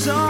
was on.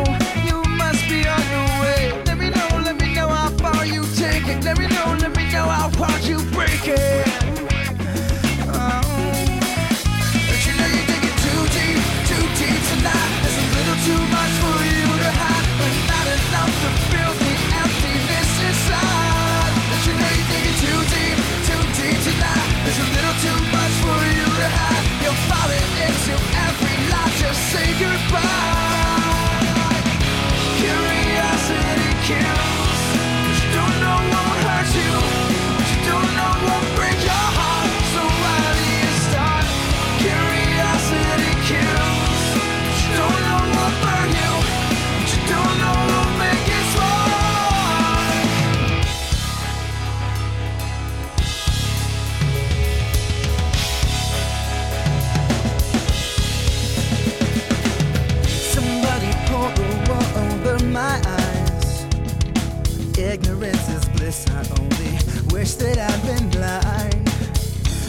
Ignorance is bliss. I only wish that I'd been blind.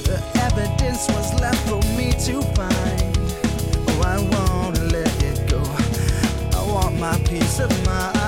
The evidence was left for me to find. Oh, I wanna let it go. I want my peace of mind.